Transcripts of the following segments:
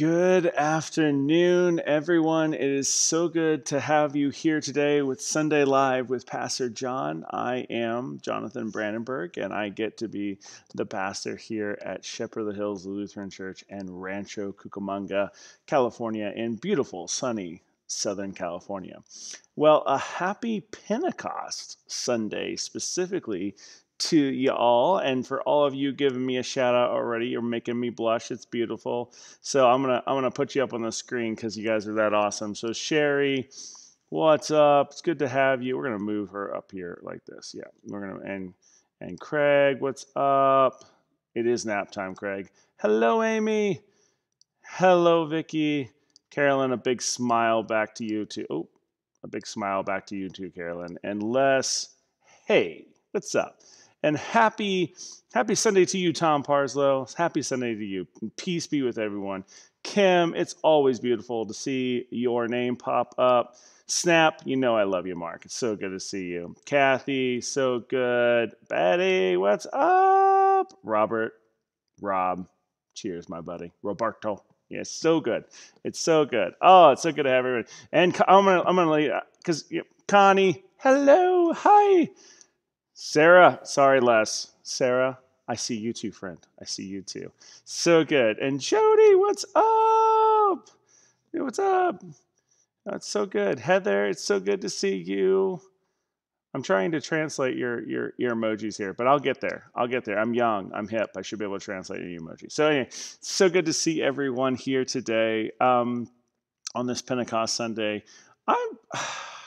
Good afternoon, everyone. It is so good to have you here today with Sunday Live with Pastor Jon. I am Jonathan Brandenburg, and I get to be the pastor here at Shepherd of the Hills Lutheran Church and Rancho Cucamonga, California, in beautiful, sunny Southern California. Well, a happy Pentecost Sunday specifically to you all and for all of you giving me a shout out already you're making me blush it's beautiful. So i'm gonna i'm gonna put you up on the screen because you guys are that awesome. So sherry what's up? It's good to have you. We're gonna move her up here like this. Yeah we're gonna and and craig what's up? It is nap time craig. Hello amy. Hello vicky. Carolyn a big smile back to you too. Oh a big smile back to you too carolyn. And les hey what's up and happy happy Sunday to you, Tom Parslow. Happy Sunday to you. Peace be with everyone. Kim, it's always beautiful to see your name pop up. Snap, you know I love you, Mark. It's so good to see you. Kathy, so good. Betty, what's up? Robert, Rob, cheers, my buddy. Roberto. Yeah, it's so good. It's so good. Oh, it's so good to have everyone. And I'm gonna, I'm gonna, because you know, Connie, hello, hi. Sarah, sorry, Les. Sarah, I see you too, friend. I see you too. So good. And Jody, what's up? What's up? That's so good. Heather, it's so good to see you. I'm trying to translate your, your your emojis here, but I'll get there. I'll get there. I'm young. I'm hip. I should be able to translate your emoji. So anyway, so good to see everyone here today um, on this Pentecost Sunday. I'm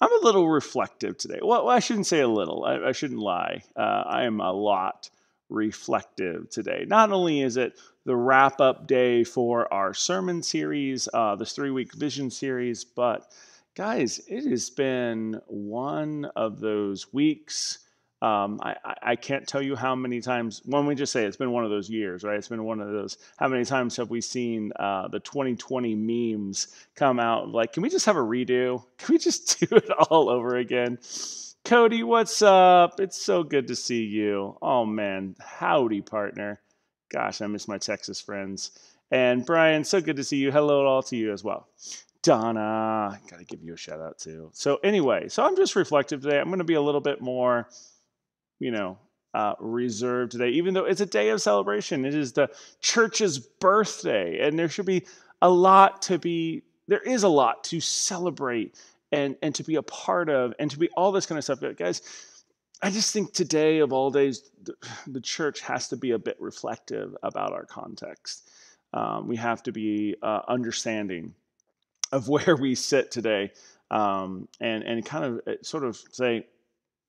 I'm a little reflective today. Well, I shouldn't say a little. I, I shouldn't lie. Uh, I am a lot reflective today. Not only is it the wrap up day for our sermon series, uh, this three week vision series, but guys, it has been one of those weeks um, I, I can't tell you how many times, when we just say it's been one of those years, right? It's been one of those, how many times have we seen uh, the 2020 memes come out like, can we just have a redo? Can we just do it all over again? Cody, what's up? It's so good to see you. Oh man, howdy, partner. Gosh, I miss my Texas friends. And Brian, so good to see you. Hello all to you as well. Donna, gotta give you a shout out too. So anyway, so I'm just reflective today. I'm gonna be a little bit more you know, uh, reserved today, even though it's a day of celebration. It is the church's birthday, and there should be a lot to be, there is a lot to celebrate and, and to be a part of, and to be all this kind of stuff. But guys, I just think today, of all days, the, church has to be a bit reflective about our context. Um, we have to be uh, understanding of where we sit today um, and, and kind of uh, sort of say,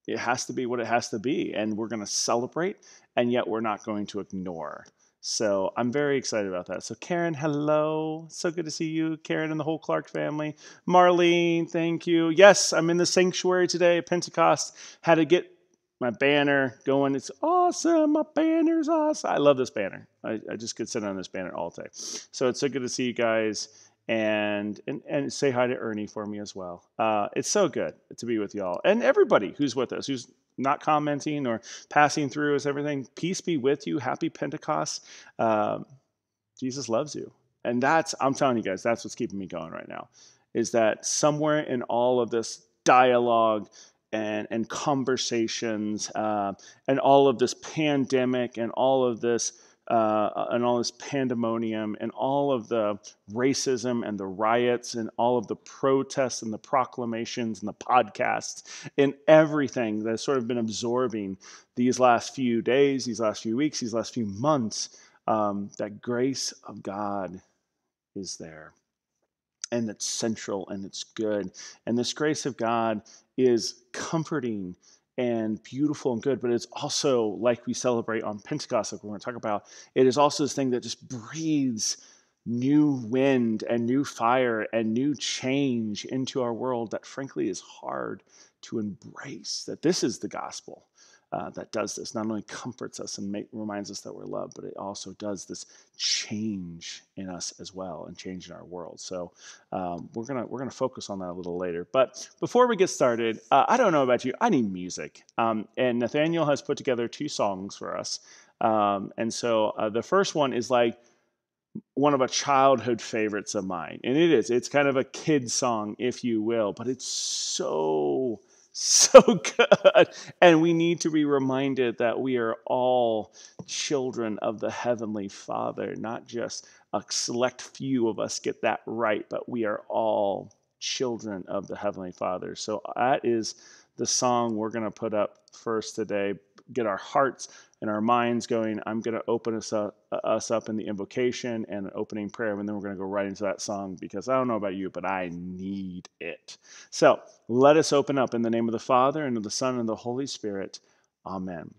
it has to be what it has to be. And we're going to celebrate, and yet we're not going to ignore. So I'm very excited about that. So, Karen, hello. So good to see you, Karen, and the whole Clark family. Marlene, thank you. Yes, I'm in the sanctuary today at Pentecost. Had to get my banner going. It's awesome. My banner's awesome. I love this banner. I, I just could sit on this banner all day. So it's so good to see you guys and and, and say hi to Ernie for me as well. Uh, it's so good to be with y'all and everybody who's with us, who's not commenting or passing through is everything. Peace be with you. Happy Pentecost. Um, Jesus loves you, and that's I'm telling you guys, that's what's keeping me going right now. Is that somewhere in all of this dialogue and, and conversations uh, and all of this pandemic and all of this uh, and all this pandemonium and all of the racism and the riots and all of the protests and the proclamations and the podcasts and everything that's sort of been absorbing these last few days, these last few weeks, these last few months, um, that grace of God is there. And it's central and it's good. And this grace of God is comforting and beautiful and good, but it's also like we celebrate on Pentecost, like we're going to talk about. It is also this thing that just breathes new wind and new fire and new change into our world that, frankly, is hard to embrace. That this is the gospel uh, that does this. Not only comforts us and make, reminds us that we're loved, but it also does this change in us as well and change in our world. So um, we're gonna we're gonna focus on that a little later. But before we get started, uh, I don't know about you, I need music, um, and Nathaniel has put together two songs for us. Um, and so uh, the first one is like one of a childhood favorites of mine. And it is. It's kind of a kid song, if you will, but it's so, so good. And we need to be reminded that we are all children of the Heavenly Father, not just a select few of us get that right, but we are all children of the Heavenly Father. So that is the song we're going to put up first today. Get our hearts and our minds going. I'm going to open us up, us up in the invocation and an opening prayer, and then we're going to go right into that song because I don't know about you, but I need it. So let us open up in the name of the Father and of the Son and the Holy Spirit. Amen.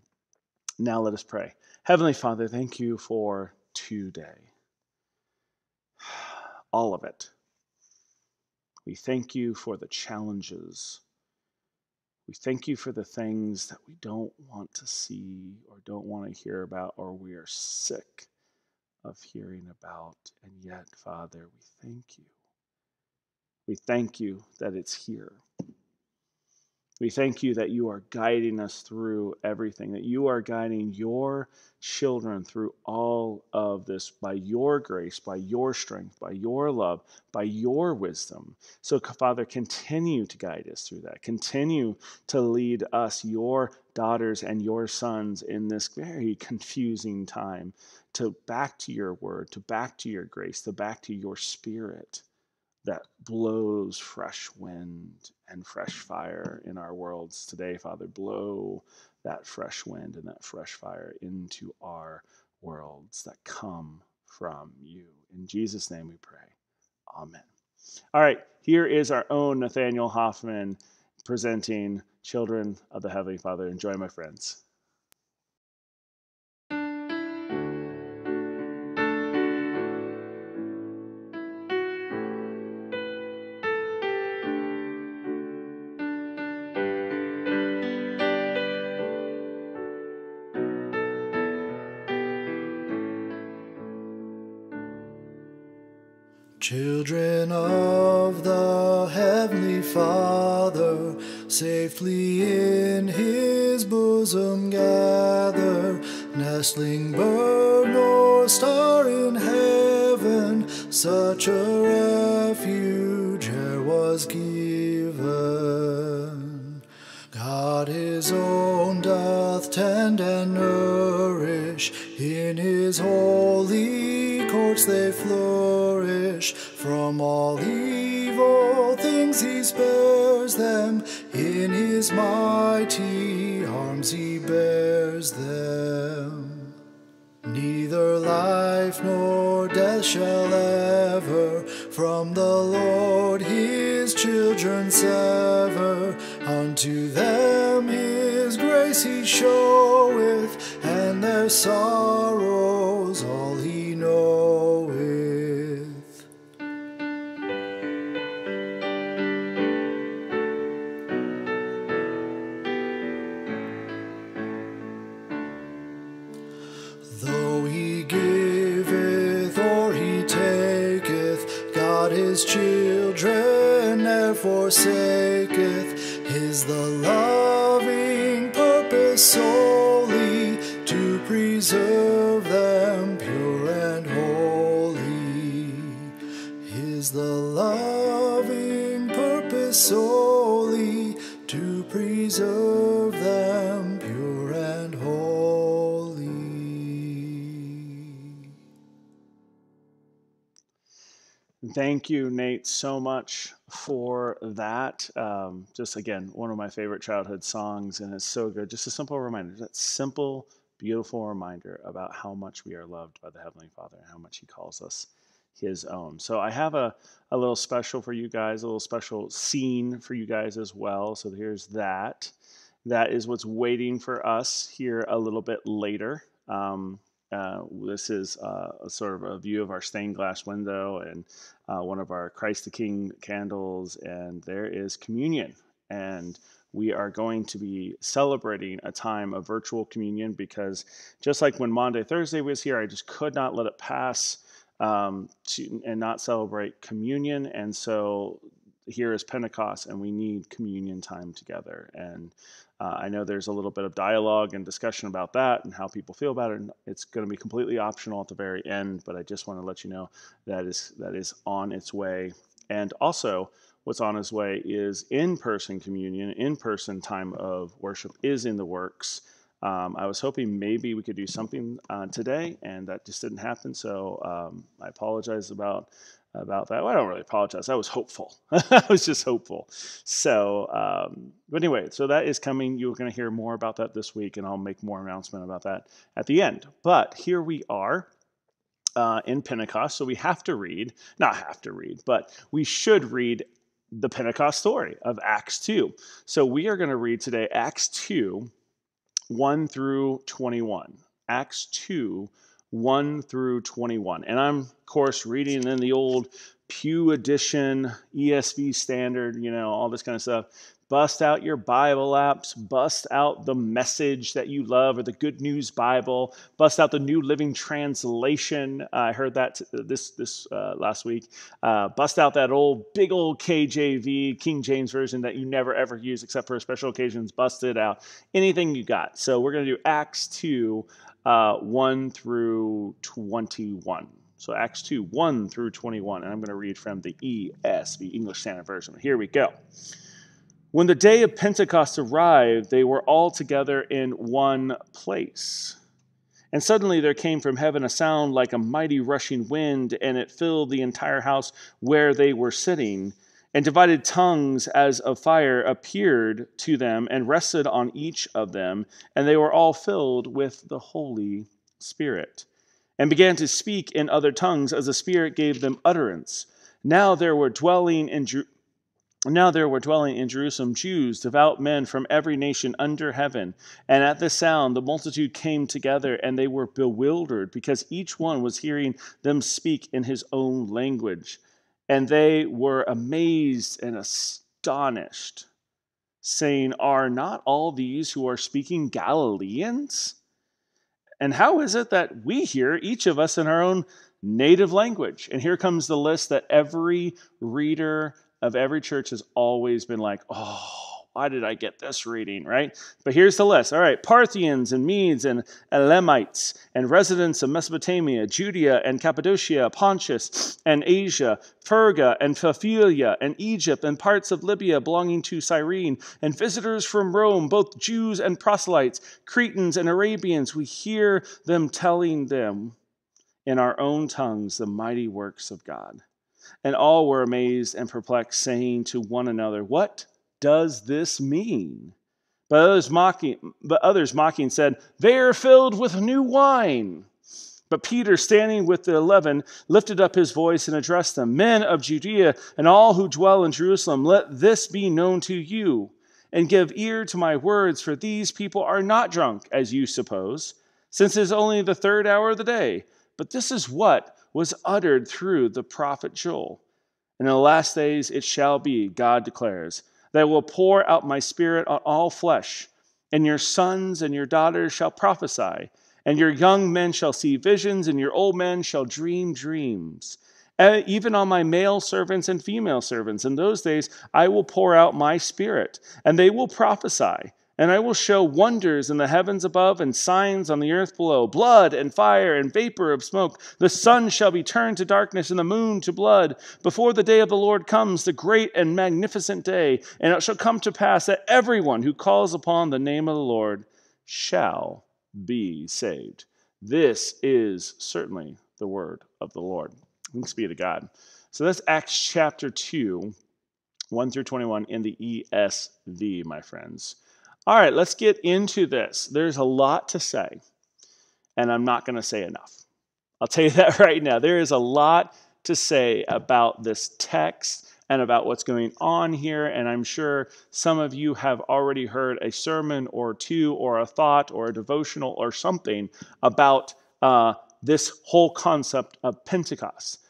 Now let us pray. Heavenly Father, thank you for today. All of it. We thank you for the challenges we thank you for the things that we don't want to see or don't want to hear about or we are sick of hearing about. And yet, Father, we thank you. We thank you that it's here. We thank you that you are guiding us through everything, that you are guiding your children through all of this by your grace, by your strength, by your love, by your wisdom. So, Father, continue to guide us through that. Continue to lead us, your daughters and your sons, in this very confusing time to back to your word, to back to your grace, to back to your spirit that blows fresh wind and fresh fire in our worlds today, Father. Blow that fresh wind and that fresh fire into our worlds that come from you. In Jesus' name we pray. Amen. All right, here is our own Nathaniel Hoffman presenting Children of the Heavenly Father. Enjoy, my friends. Nestling bird nor star in heaven, such a refuge ere was given. God His own doth tend and nourish, in His holy courts they flourish. And their Thank you, Nate, so much for that. Um, just again, one of my favorite childhood songs, and it's so good. Just a simple reminder that simple, beautiful reminder about how much we are loved by the Heavenly Father and how much He calls us His own. So, I have a, a little special for you guys, a little special scene for you guys as well. So, here's that. That is what's waiting for us here a little bit later. Um, uh, this is uh, a sort of a view of our stained glass window and uh, one of our Christ the King candles, and there is communion. And we are going to be celebrating a time of virtual communion because just like when Maundy Thursday was here, I just could not let it pass um, to, and not celebrate communion. And so here is Pentecost, and we need communion time together. And uh, I know there's a little bit of dialogue and discussion about that and how people feel about it. And it's going to be completely optional at the very end, but I just want to let you know that is that is on its way. And also, what's on its way is in-person communion, in-person time of worship is in the works. Um, I was hoping maybe we could do something uh, today, and that just didn't happen. So um, I apologize about about that. Well, I don't really apologize. I was hopeful. I was just hopeful. So, um, but anyway, so that is coming. You're going to hear more about that this week, and I'll make more announcement about that at the end. But here we are. Uh, in Pentecost, so we have to read, not have to read, but we should read the Pentecost story of Acts 2. So we are going to read today Acts 2, 1 through 21. Acts 2, 1 through 21. And I'm, of course, reading in the old Pew Edition, ESV Standard, you know, all this kind of stuff. Bust out your Bible apps, bust out the message that you love or the Good News Bible, bust out the New Living Translation. I heard that this this uh, last week. Uh, bust out that old big old KJV, King James Version that you never ever use except for special occasions. Bust it out. Anything you got. So we're going to do Acts 2 uh, 1 through 21. So Acts 2, 1 through 21. And I'm going to read from the ESV, English Standard Version. Here we go. When the day of Pentecost arrived, they were all together in one place. And suddenly there came from heaven a sound like a mighty rushing wind, and it filled the entire house where they were sitting and divided tongues as of fire appeared to them and rested on each of them, and they were all filled with the Holy Spirit, and began to speak in other tongues as the Spirit gave them utterance. Now there were dwelling in Jer- now there were dwelling in Jerusalem Jews, devout men from every nation under heaven. And at the sound, the multitude came together, and they were bewildered, because each one was hearing them speak in his own language. And they were amazed and astonished, saying, Are not all these who are speaking Galileans? And how is it that we hear, each of us, in our own native language? And here comes the list that every reader of every church has always been like, Oh, why did I get this reading, right? But here's the list. All right, Parthians and Medes and Elamites and residents of Mesopotamia, Judea and Cappadocia, Pontus and Asia, Phrygia and Pamphylia and Egypt and parts of Libya belonging to Cyrene, and visitors from Rome, both Jews and proselytes, Cretans and Arabians. We hear them telling them in our own tongues the mighty works of God. And all were amazed and perplexed, saying to one another, What? Does this mean? But others mocking, but others mocking said, They are filled with new wine. But Peter, standing with the eleven, lifted up his voice and addressed them Men of Judea and all who dwell in Jerusalem, let this be known to you, and give ear to my words, for these people are not drunk, as you suppose, since it is only the third hour of the day. But this is what was uttered through the prophet Joel. And in the last days it shall be, God declares, that I will pour out my spirit on all flesh, and your sons and your daughters shall prophesy, and your young men shall see visions, and your old men shall dream dreams. even on my male servants and female servants. In those days I will pour out my spirit, and they will prophesy. And I will show wonders in the heavens above and signs on the earth below blood and fire and vapor of smoke. The sun shall be turned to darkness and the moon to blood before the day of the Lord comes, the great and magnificent day. And it shall come to pass that everyone who calls upon the name of the Lord shall be saved. This is certainly the word of the Lord. Thanks be to God. So that's Acts chapter 2, 1 through 21 in the ESV, my friends. All right, let's get into this. There's a lot to say, and I'm not going to say enough. I'll tell you that right now. There is a lot to say about this text and about what's going on here, and I'm sure some of you have already heard a sermon or two, or a thought, or a devotional, or something about uh, this whole concept of Pentecost.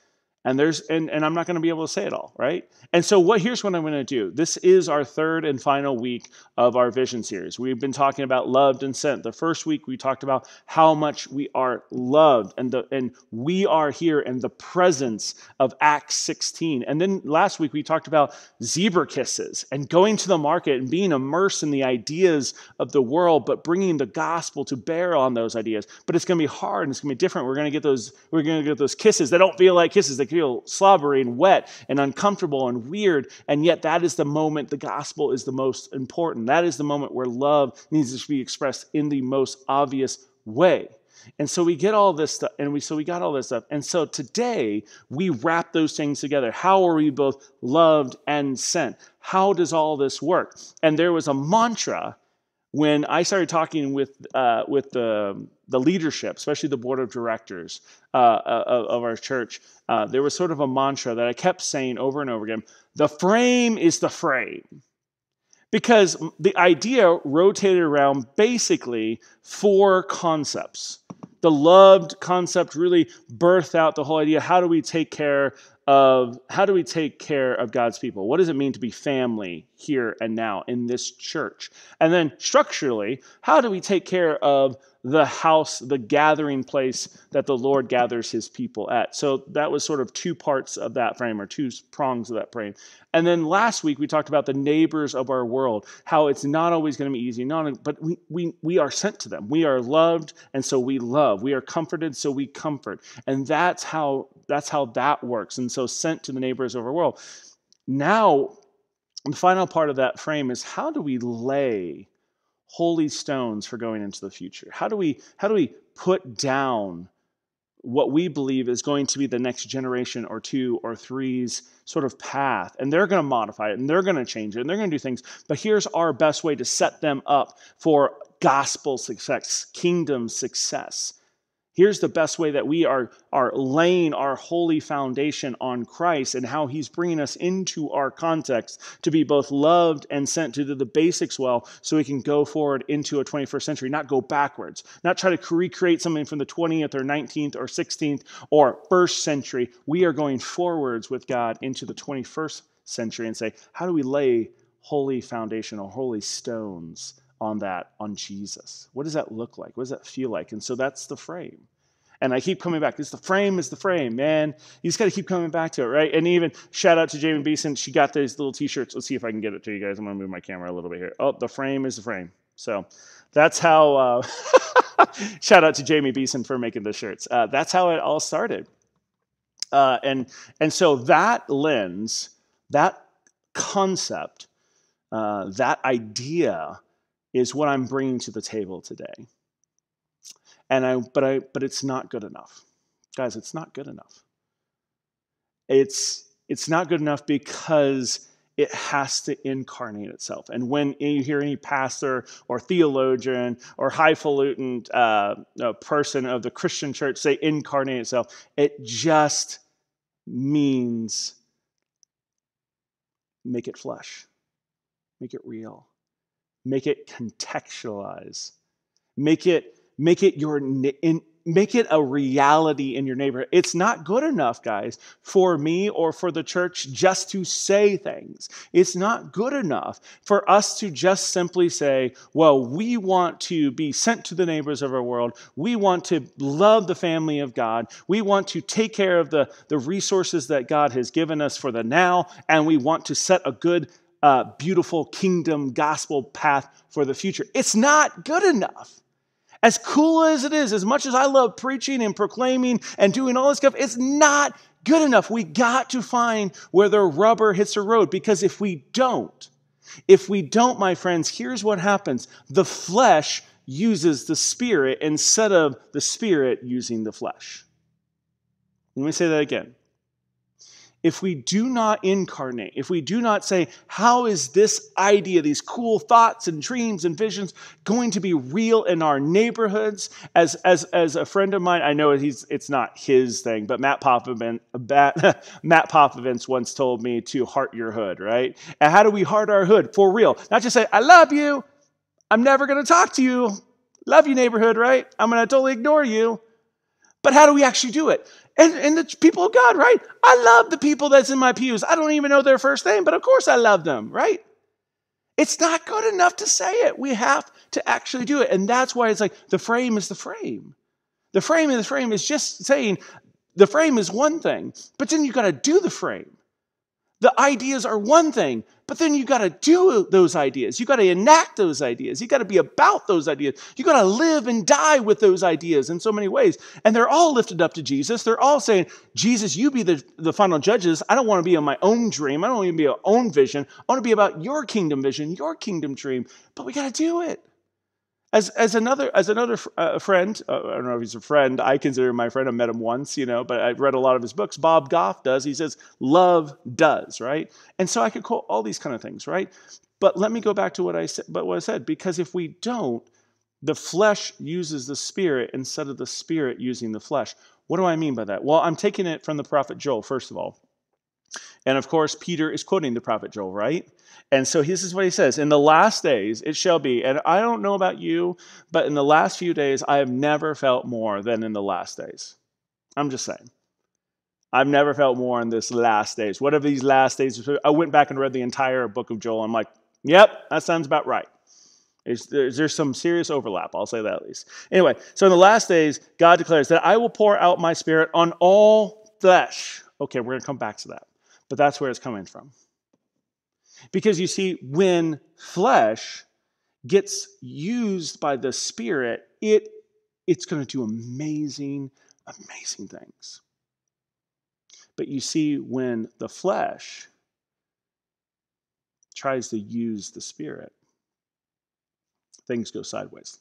And there's and, and i'm not going to be able to say it all right? And so what here's what i'm going to do. This is our third and final week of our vision series. We've been talking about loved and sent. The first week we talked about how much we are loved and the and we are here in the presence of acts 16 and then last week we talked about zebra kisses and going to the market and being immersed in the ideas of the world but bringing the gospel to bear on those ideas. But it's going to be hard and it's going to be different. We're going to get those we're going to get those kisses. That don't feel like kisses. They feel slobbery and wet and uncomfortable and weird. And yet, that is the moment the gospel is the most important. That is the moment where love needs to be expressed in the most obvious way. And so we get all this stuff, and we so we got all this stuff. And so today we wrap those things together. How are we both loved and sent? How does all this work? And there was a mantra when I started talking with uh, with the the leadership, especially the board of directors uh, uh, of, of, our church, uh, there was sort of a mantra that I kept saying over and over again: "The frame is the frame," because the idea rotated around basically four concepts. The loved concept really birthed out the whole idea: how do we take care of how do we take care of God's people? What does it mean to be family here and now in this church? And then structurally, how do we take care of the house, the gathering place that the Lord gathers his people at. So that was sort of two parts of that frame or two prongs of that frame. And then last week we talked about the neighbors of our world, how it's not always going to be easy, not, but we, we, we are sent to them. We are loved, and so we love. We are comforted, so we comfort. And that's how that's how that works. And so sent to the neighbors of our world. Now, the final part of that frame is how do we lay holy stones for going into the future? How do we how do we put down what we believe is going to be the next generation or two or three's sort of path? And they're going to modify it and they're going to change it and they're going to do things. But here's our best way to set them up for gospel success kingdom success Here's the best way that we are, are laying our holy foundation on Christ and how he's bringing us into our context to be both loved and sent to do the basics well so we can go forward into a 21st century, not go backwards, not try to recreate something from the 20th or 19th or 16th or first century. We are going forwards with God into the 21st century and say, how do we lay holy foundation or holy stones? On that on Jesus. What does that look like? What does that feel like? And so that's the frame. And I keep coming back. This the frame is the frame, man. You just got to keep coming back to it, right? And even shout out to Jamie Beeson. She got these little T-shirts. Let's see if I can get it to you guys. I'm gonna move my camera a little bit here. Oh, the frame is the frame. So that's how. Uh, shout out to Jamie Beeson for making the shirts. Uh, that's how it all started. Uh, and and so that lens, that concept, uh, that idea is what I'm bringing to the table today. And I, but I, but it's not good enough, guys. It's not good enough. It's it's not good enough because it has to incarnate itself. And when you hear any pastor or theologian or highfalutin uh, person of the Christian church say incarnate itself, it just means make it flesh, make it real make it contextualize. Make it make it your in, make it a reality in your neighborhood. It's not good enough guys for me or for the church just to say things. It's not good enough for us to just simply say well we want to be sent to the neighbors of our world. We want to love the family of god. We want to take care of the, the resources that god has given us for the now and we want to set a good uh, beautiful kingdom gospel path for the future. It's not good enough. As cool as it is, as much as I love preaching and proclaiming and doing all this stuff, it's not good enough. We got to find where the rubber hits the road because if we don't, if we don't, my friends, here's what happens the flesh uses the spirit instead of the spirit using the flesh. Let me say that again if we do not incarnate, if we do not say, how is this idea, these cool thoughts and dreams and visions going to be real in our neighborhoods? As, as, as a friend of mine, I know he's, it's not his thing, but Matt Popovits, Matt once told me to heart your hood, right? And how do we heart our hood for real? Not just say, I love you. I'm never going to talk to you. Love you, neighborhood, right? I'm going to totally ignore you. But how do we actually do it? And, and the people of God, right? I love the people that's in my pews. I don't even know their first name, but of course I love them, right? It's not good enough to say it. We have to actually do it. And that's why it's like the frame is the frame. The frame of the frame is just saying the frame is one thing, but then you've got to do the frame. The ideas are one thing, but then you got to do those ideas. You got to enact those ideas. You got to be about those ideas. You got to live and die with those ideas in so many ways. And they're all lifted up to Jesus. They're all saying, Jesus, you be the, the final judges. I don't want to be on my own dream. I don't want to be my own vision. I want to be about your kingdom vision, your kingdom dream. But we got to do it. As, as another as another uh, friend, uh, I don't know if he's a friend. I consider him my friend. I met him once, you know, but I've read a lot of his books. Bob Goff does. He says love does, right? And so I could quote all these kind of things, right? But let me go back to what I said. But what I said, because if we don't, the flesh uses the spirit instead of the spirit using the flesh. What do I mean by that? Well, I'm taking it from the prophet Joel, first of all. And of course, Peter is quoting the prophet Joel, right? And so this is what he says In the last days, it shall be, and I don't know about you, but in the last few days, I have never felt more than in the last days. I'm just saying. I've never felt more in this last days. What are these last days? I went back and read the entire book of Joel. I'm like, yep, that sounds about right. There's, there's, some serious overlap, I'll say that at least. Anyway, so in the last days, God declares that I will pour out my spirit on all flesh. Okay, we're going to come back to that. But that's where it's coming from. Because you see, when flesh gets used by the Spirit, it, it's going to do amazing, amazing things. But you see, when the flesh tries to use the Spirit, things go sideways.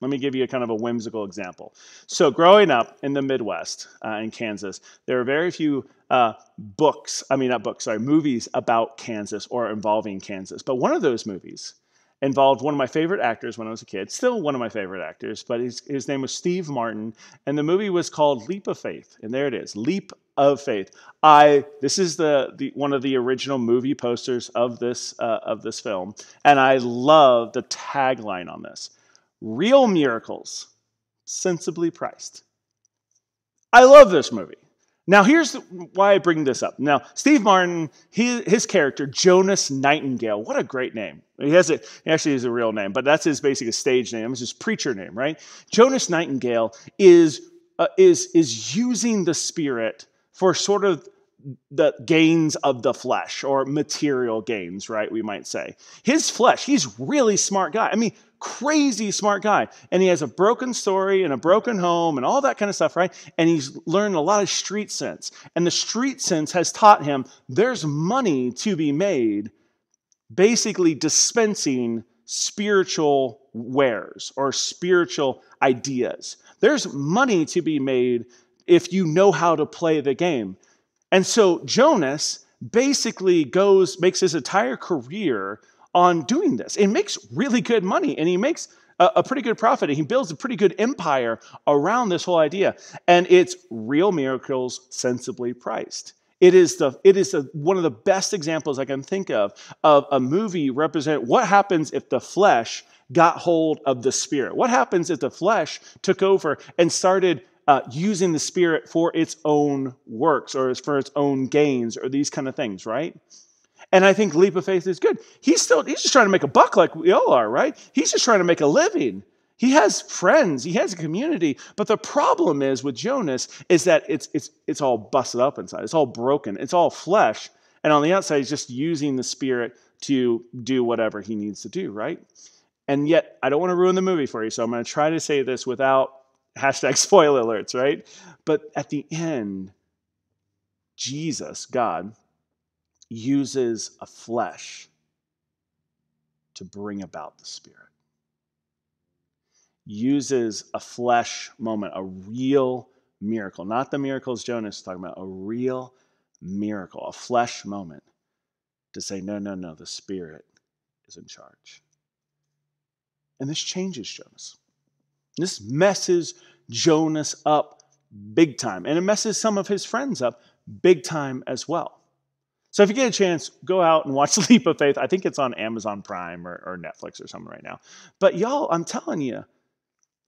Let me give you a kind of a whimsical example. So, growing up in the Midwest uh, in Kansas, there are very few uh, books, I mean, not books, sorry, movies about Kansas or involving Kansas. But one of those movies involved one of my favorite actors when I was a kid, still one of my favorite actors, but his, his name was Steve Martin. And the movie was called Leap of Faith. And there it is Leap of Faith. I this is the, the one of the original movie posters of this uh, of this film, and I love the tagline on this real miracles, sensibly priced. I love this movie. Now, here's why I bring this up. Now, Steve Martin, he, his character, Jonas Nightingale, what a great name. He has it, he actually has a real name, but that's his basic stage name. It's his preacher name, right? Jonas Nightingale is, uh, is, is using the Spirit for sort of the gains of the flesh or material gains, right? We might say. His flesh, he's really smart guy. I mean, crazy smart guy. And he has a broken story and a broken home and all that kind of stuff, right? And he's learned a lot of street sense. And the street sense has taught him there's money to be made basically dispensing spiritual wares or spiritual ideas. There's money to be made if you know how to play the game. And so Jonas basically goes, makes his entire career on doing this. It makes really good money and he makes a, a, pretty good profit and he builds a pretty good empire around this whole idea. And it's real miracles sensibly priced. It is the it is the, one of the best examples I can think of of a movie represent what happens if the flesh got hold of the spirit. What happens if the flesh took over and started uh, using the Spirit for its own works or for its own gains or these kind of things, right? And I think leap of faith is good. He's still he's just trying to make a buck like we all are, right? He's just trying to make a living. He has friends, he has a community, but the problem is with Jonas is that it's it's it's all busted up inside. It's all broken. It's all flesh, and on the outside he's just using the spirit to do whatever he needs to do, right? And yet, I don't want to ruin the movie for you, so I'm going to try to say this without hashtag spoiler alerts, right? But at the end, Jesus, God, uses a flesh to bring about the Spirit. Uses a flesh moment, a real miracle, not the miracles Jonas is talking about, a real miracle, a flesh moment to say, no, no, no, the Spirit is in charge. And this changes Jonas. This messes Jonas up big time. And it messes some of his friends up big time as well. So if you get a chance, go out and watch Leap of Faith. I think it's on Amazon Prime or, or Netflix or something right now. But y'all, I'm telling you,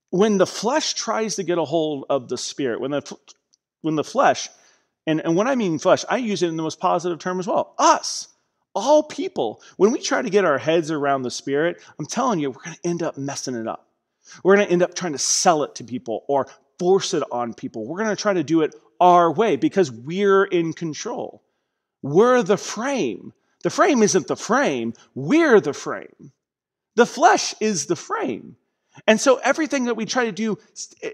when the flesh tries to get a hold of the spirit, when the, when the flesh, and, and when I mean flesh, I use it in the most positive term as well, us, all people, when we try to get our heads around the spirit, I'm telling you, we're going to end up messing it up. We're going to end up trying to sell it to people or force it on people. We're going to try to do it our way because we're in control. We're the frame. The frame isn't the frame, we're the frame. The flesh is the frame. And so everything that we try to do,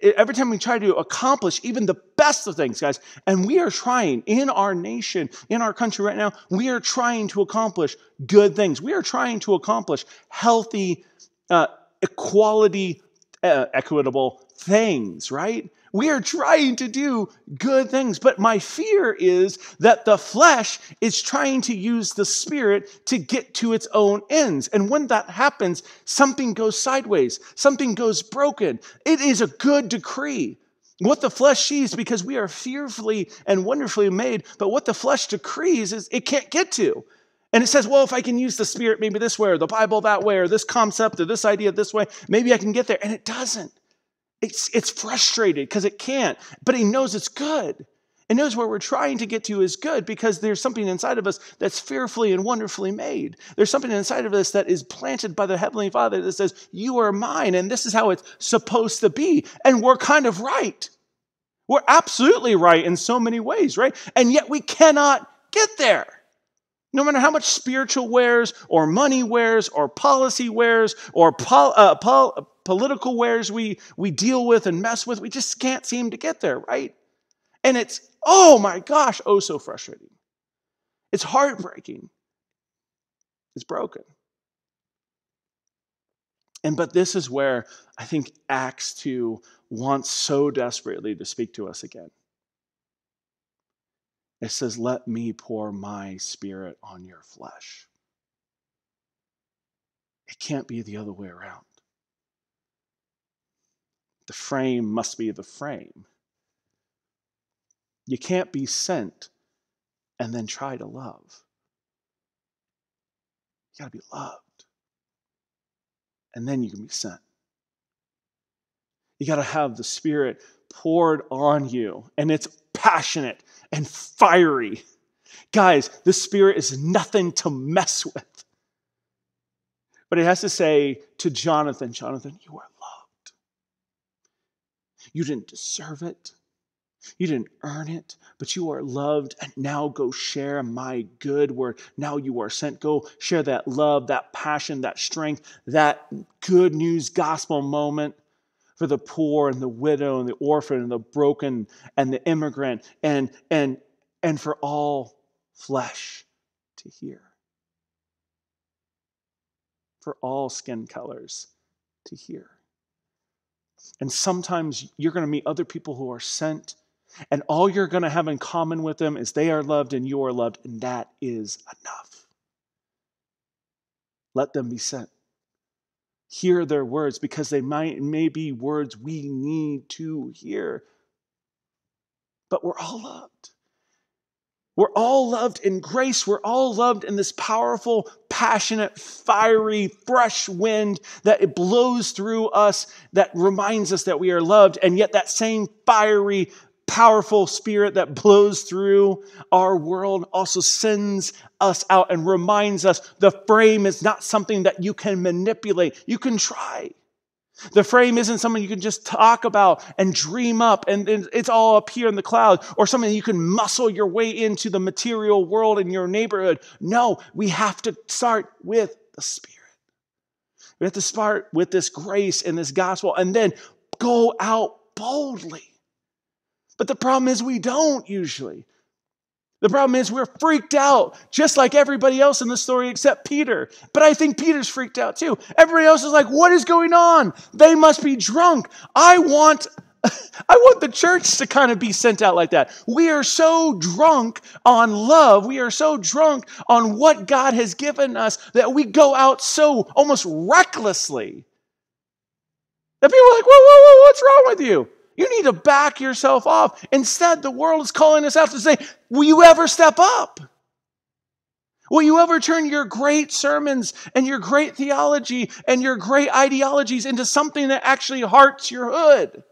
every time we try to accomplish even the best of things, guys, and we are trying in our nation, in our country right now, we are trying to accomplish good things. We are trying to accomplish healthy, uh, equality, uh, equitable things, right? We are trying to do good things, but my fear is that the flesh is trying to use the spirit to get to its own ends. And when that happens, something goes sideways, something goes broken. It is a good decree. What the flesh sees, because we are fearfully and wonderfully made, but what the flesh decrees is it can't get to. And it says, well, if I can use the Spirit maybe this way, or the Bible that way, or this concept, or this idea this way, maybe I can get there. And it doesn't. It's, it's frustrated because it can't, but he knows it's good. It knows where we're trying to get to is good because there's something inside of us that's fearfully and wonderfully made. There's something inside of us that is planted by the Heavenly Father that says, You are mine, and this is how it's supposed to be. And we're kind of right. We're absolutely right in so many ways, right? And yet we cannot get there. No matter how much spiritual wares or money wares or policy wares or pol- uh, pol- political wares we, we deal with and mess with, we just can't seem to get there, right? And it's, oh my gosh, oh so frustrating. It's heartbreaking. It's broken. And but this is where I think Acts 2 wants so desperately to speak to us again. It says, Let me pour my spirit on your flesh. It can't be the other way around. The frame must be the frame. You can't be sent and then try to love. You got to be loved. And then you can be sent. You got to have the Spirit poured on you, and it's passionate and fiery. Guys, the Spirit is nothing to mess with. But it has to say to Jonathan, Jonathan, you are loved. You didn't deserve it. You didn't earn it, but you are loved. And now go share my good word. Now you are sent. Go share that love, that passion, that strength, that good news gospel moment for the poor and the widow and the orphan and the broken and the immigrant and and and for all flesh to hear. For all skin colors to hear. And sometimes you're going to meet other people who are sent and all you're going to have in common with them is they are loved and you are loved and that is enough. Let them be sent hear their words because they might may be words we need to hear. But we're all loved. We're all loved in grace. We're all loved in this powerful, passionate, fiery, fresh wind that it blows through us that reminds us that we are loved. And yet, that same fiery, powerful spirit that blows through our world also sends us out and reminds us the frame is not something that you can manipulate. You can try. The frame isn't something you can just talk about and dream up and it's all up here in the cloud or something you can muscle your way into the material world in your neighborhood. No, we have to start with the Spirit. We have to start with this grace and this gospel and then go out boldly but the problem is, we don't usually. The problem is, we're freaked out, just like everybody else in the story except Peter. But I think Peter's freaked out too. Everybody else is like, What is going on? They must be drunk. I want. I want the church to kind of be sent out like that. We are so drunk on love. We are so drunk on what God has given us that we go out so almost recklessly. That people are like, whoa, whoa, whoa, what's wrong with you? You need to back yourself off. Instead, the world is calling us out to say, Will you ever step up? Will you ever turn your great sermons and your great theology and your great ideologies into something that actually hearts your hood?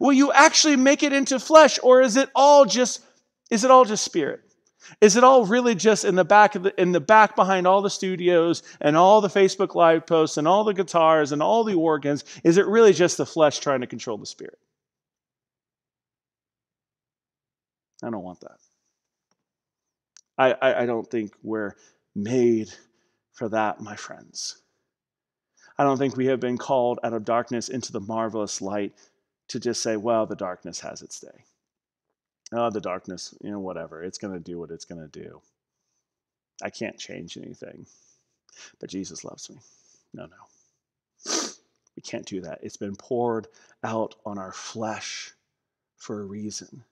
Will you actually make it into flesh or is it all just is it all just spirit? Is it all really just in the back of the in the back behind all the studios and all the Facebook live posts and all the guitars and all the organs? Is it really just the flesh trying to control the spirit? I don't want that. I, I, I don't think we're made for that, my friends. I don't think we have been called out of darkness into the marvelous light to just say, well, the darkness has its day. Oh, the darkness, you know, whatever. It's going to do what it's going to do. I can't change anything. But Jesus loves me. No, no. We can't do that. It's been poured out on our flesh for a reason.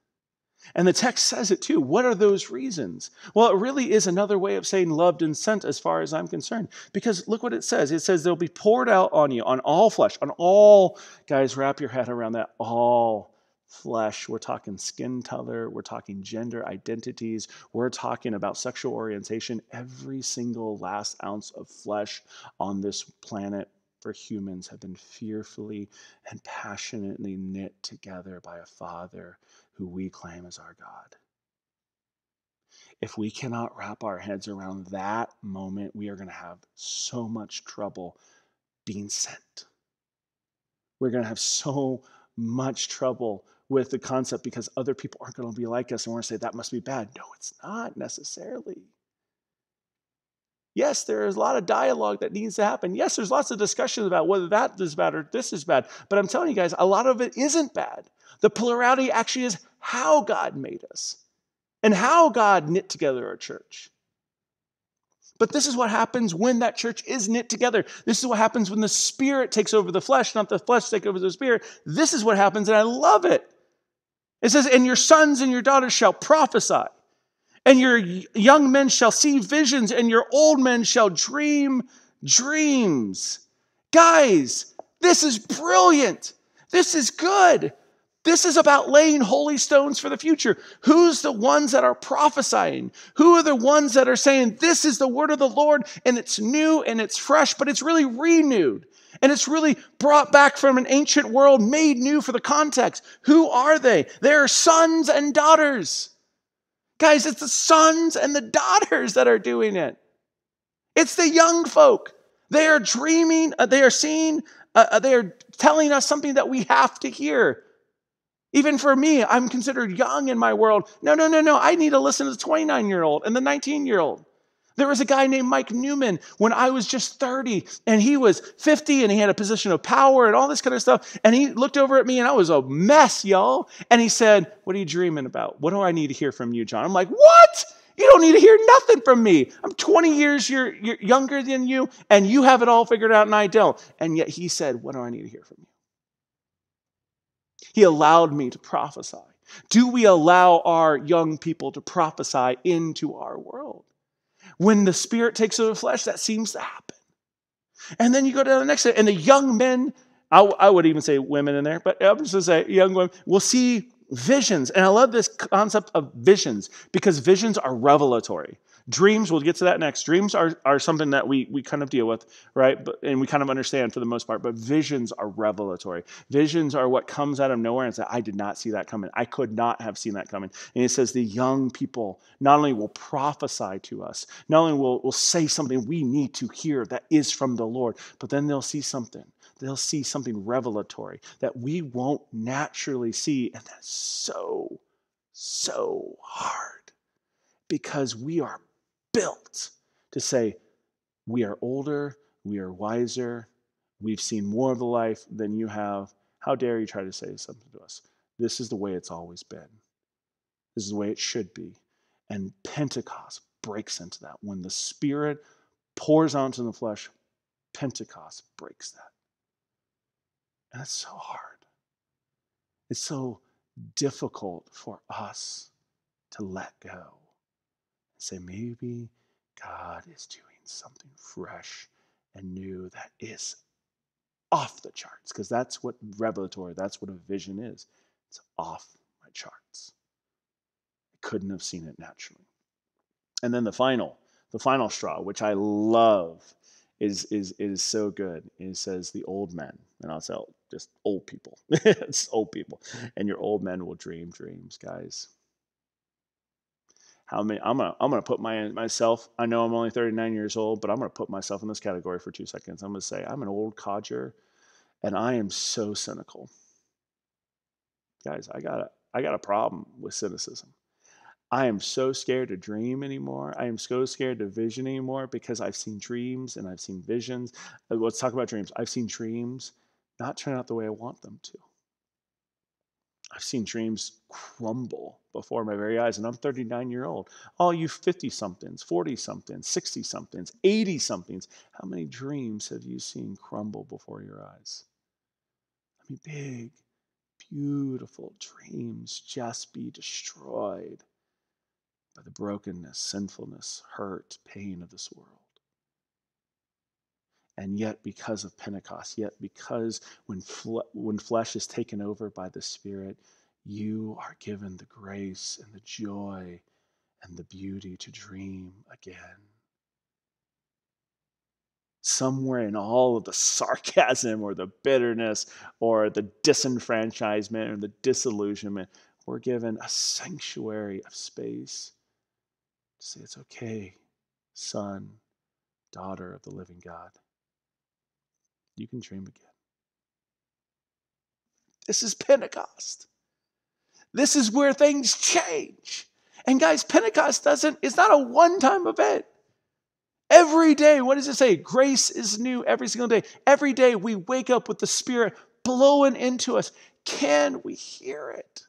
And the text says it too. What are those reasons? Well, it really is another way of saying loved and sent as far as I'm concerned. Because look what it says it says they'll be poured out on you, on all flesh, on all, guys, wrap your head around that, all flesh. We're talking skin color, we're talking gender identities, we're talking about sexual orientation. Every single last ounce of flesh on this planet for humans have been fearfully and passionately knit together by a Father who we claim as our God. If we cannot wrap our heads around that moment, we are going to have so much trouble being sent. We're going to have so much trouble with the concept because other people aren't going to be like us and we're going to say that must be bad. No, it's not necessarily. Yes, there is a lot of dialogue that needs to happen. Yes, there's lots of discussions about whether that is bad or this is bad. But I'm telling you guys, a lot of it isn't bad. The plurality actually is how God made us and how God knit together a church. But this is what happens when that church is knit together. This is what happens when the Spirit takes over the flesh, not the flesh take over the Spirit. This is what happens, and I love it. It says, And your sons and your daughters shall prophesy, and your young men shall see visions, and your old men shall dream dreams. Guys, this is brilliant. This is good. This is about laying holy stones for the future. Who's the ones that are prophesying? Who are the ones that are saying, This is the word of the Lord, and it's new and it's fresh, but it's really renewed. And it's really brought back from an ancient world, made new for the context. Who are they? They're sons and daughters. Guys, it's the sons and the daughters that are doing it. It's the young folk. They are dreaming, uh, they are seeing, uh, uh they are telling us something that we have to hear. Even for me, I'm considered young in my world. No, no, no, no. I need to listen to the 29 year old and the 19 year old. There was a guy named Mike Newman when I was just 30, and he was 50 and he had a position of power and all this kind of stuff. And he looked over at me and I was a mess, y'all. And he said, What are you dreaming about? What do I need to hear from you, Jon? I'm like, What? You don't need to hear nothing from me. I'm 20 years you're, you're younger than you, and you have it all figured out, and I don't. And yet he said, What do I need to hear from you? He allowed me to prophesy. Do we allow our young people to prophesy into our world? When the Spirit takes over the flesh, that seems to happen. And then you go down the next, and the young men, I, I would even say women in there, but I'm just going to say young women, will see visions. And I love this concept of visions because visions are revelatory. Dreams, we'll get to that next. Dreams are, are something that we, we kind of deal with, right? But, and we kind of understand for the most part, but visions are revelatory. Visions are what comes out of nowhere and say, I did not see that coming. I could not have seen that coming. And it says the young people not only will prophesy to us, not only will, will say something we need to hear that is from the Lord, but then they'll see something they'll see something revelatory that we won't naturally see. And that's so, so hard because we are built to say, we are older, we are wiser, we've seen more of the life than you have. How dare you try to say something to us? This is the way it's always been. This is the way it should be. And Pentecost breaks into that. When the Spirit pours onto the flesh, Pentecost breaks that. And it's so hard. It's so difficult for us to let go say, maybe God is doing something fresh and new that is off the charts, because that's what revelatory, that's what a vision is. It's off my charts. I couldn't have seen it naturally. And then the final, the final straw, which I love, is is is so good. It says the old men, and I'll say just old people. it's old people, and your old men will dream dreams, guys. How many? I'm gonna I'm gonna put my myself. I know I'm only 39 years old, but I'm gonna put myself in this category for two seconds. I'm gonna say I'm an old codger, and I am so cynical. Guys, I got a I got a problem with cynicism. I am so scared to dream anymore. I am so scared to vision anymore because I've seen dreams and I've seen visions. Uh, let's talk about dreams. I've seen dreams not turn out the way I want them to. I've seen dreams crumble before my very eyes, and I'm 39 year old. All you 50 somethings, 40 somethings, 60 somethings, 80 somethings, how many dreams have you seen crumble before your eyes? I mean, big, beautiful dreams just be destroyed by the brokenness, sinfulness, hurt, pain of this world. And yet, because of Pentecost, yet because when, fle- when flesh is taken over by the Spirit, you are given the grace and the joy and the beauty to dream again. Somewhere in all of the sarcasm or the bitterness or the disenfranchisement or the disillusionment, we're given a sanctuary of space to Say, it's okay, son, daughter of the living God. You can dream again. This is Pentecost. This is where things change. And guys, Pentecost doesn't, it's not a one time event. Every day, what does it say? Grace is new every single day. Every day we wake up with the Spirit blowing into us. Can we hear it?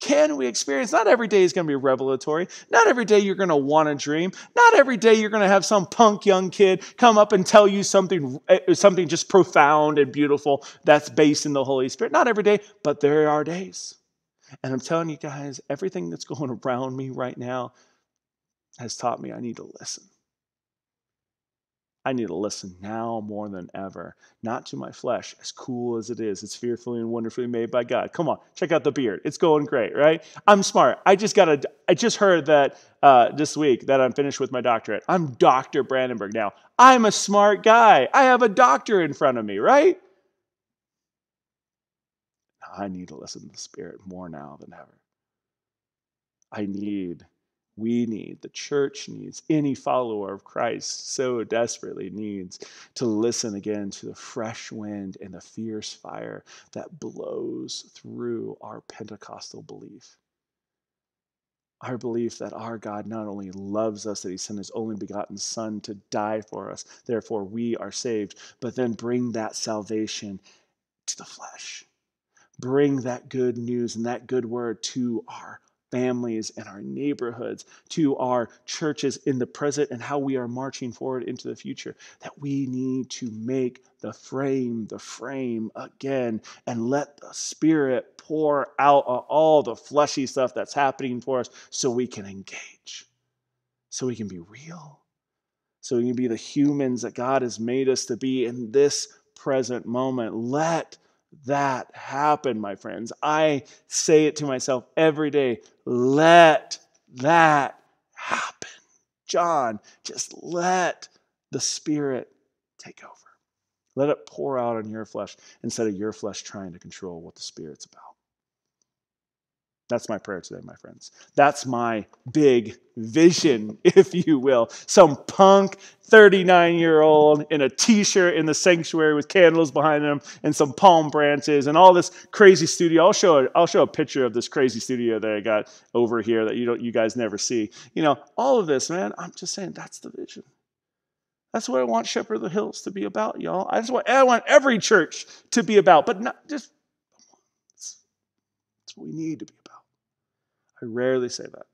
Can we experience? Not every day is going to be revelatory. Not every day you're going to want to dream. Not every day you're going to have some punk young kid come up and tell you something, eh, something just profound and beautiful that's based in the Holy Spirit. Not every day, but there are days. And I'm telling you guys, everything that's going around me right now has taught me I need to listen. I need to listen now more than ever, not to my flesh, as cool as it is. It's fearfully and wonderfully made by God. Come on, check out the beard. It's going great, right? I'm smart. I just got a. I just heard that uh, this week that I'm finished with my doctorate. I'm Dr. Brandenburg now. I'm a smart guy. I have a doctor in front of me, right? I need to listen to the Spirit more now than ever. I need we need, the church needs, any follower of Christ so desperately needs to listen again to the fresh wind and the fierce fire that blows through our Pentecostal belief. Our belief that our God not only loves us, that He sent His only begotten Son to die for us, therefore we are saved, but then bring that salvation to the flesh. Bring that good news and that good word to our families and our neighborhoods, to our churches in the present and how we are marching forward into the future. That we need to make the frame the frame again and let the Spirit pour out all the fleshy stuff that's happening for us so we can engage, so we can be real, so we can be the humans that God has made us to be in this present moment. Let that happen, my friends. I say it to myself every day let that happen. Jon, just let the Spirit take over. Let it pour out on your flesh instead of your flesh trying to control what the Spirit's about. That's my prayer today, my friends. That's my big vision, if you will. Some punk 39 year old in a t shirt in the sanctuary with candles behind him and some palm branches and all this crazy studio. I'll show, a, I'll show a picture of this crazy studio that I got over here that you, don't, you guys never see. You know, all of this, man, I'm just saying that's the vision. That's what I want Shepherd of the Hills to be about, y'all. I just want, I want every church to be about, but not just, that's what we need to be. I rarely say that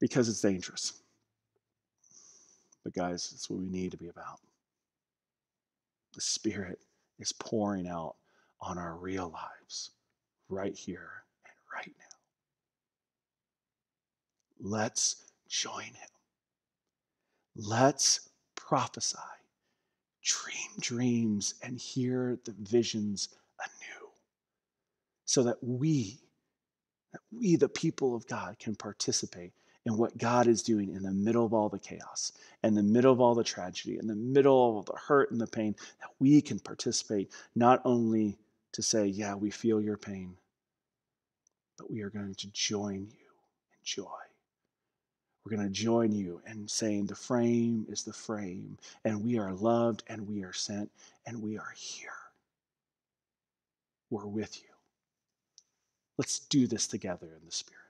because it's dangerous. But, guys, it's what we need to be about. The Spirit is pouring out on our real lives right here and right now. Let's join Him. Let's prophesy, dream dreams, and hear the visions anew so that we that we, the people of God, can participate in what God is doing in the middle of all the chaos, in the middle of all the tragedy, in the middle of the hurt and the pain, that we can participate not only to say, Yeah, we feel your pain, but we are going to join you in joy. We're going to join you in saying the frame is the frame, and we are loved, and we are sent, and we are here. We're with you. Let's do this together in the Spirit.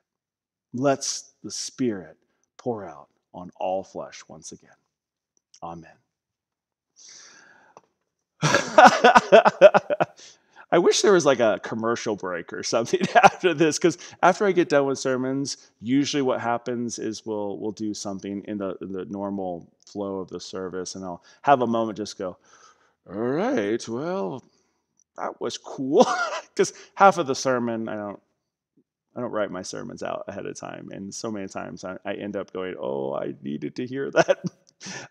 Let's the Spirit pour out on all flesh once again. Amen. I wish there was like a commercial break or something after this because after I get done with sermons, usually what happens is we'll we'll do something in the in the normal flow of the service, and I'll have a moment just go, all right, well, that was cool because half of the sermon I don't I don't write my sermons out ahead of time, and so many times I, I end up going, "Oh, I needed to hear that."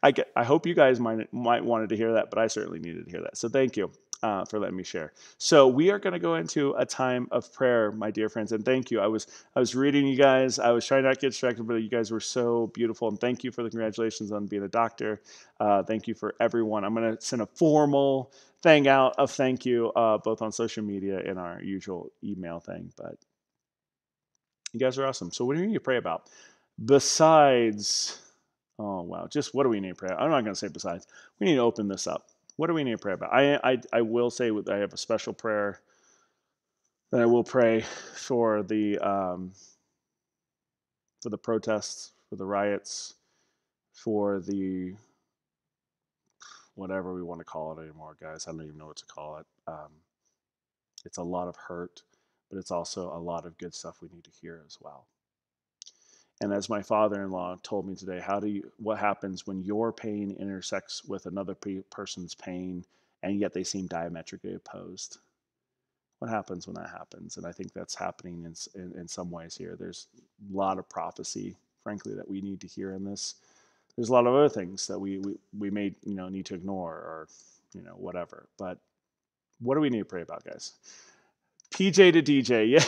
I get. I hope you guys might might wanted to hear that, but I certainly needed to hear that. So thank you uh, for letting me share. So we are going to go into a time of prayer, my dear friends, and thank you. I was I was reading you guys. I was trying not to get distracted, but you guys were so beautiful, and thank you for the congratulations on being a doctor. Uh, thank you for everyone. I'm going to send a formal thing out of thank you, uh, both on social media and our usual email thing, but. You guys are awesome. So what do you need to pray about? Besides, oh wow, just what do we need to pray? About? I'm not going to say besides. We need to open this up. What do we need to pray about? I I, I will say I have a special prayer that I will pray for the um, for the protests, for the riots, for the whatever we want to call it anymore, guys. I don't even know what to call it. Um, it's a lot of hurt but it's also a lot of good stuff we need to hear as well. And as my father-in-law told me today, how do you what happens when your pain intersects with another person's pain and yet they seem diametrically opposed? What happens when that happens? And I think that's happening in, in, in some ways here. There's a lot of prophecy, frankly, that we need to hear in this. There's a lot of other things that we, we, we may you know need to ignore or you know whatever. But what do we need to pray about, guys? PJ to DJ, yeah.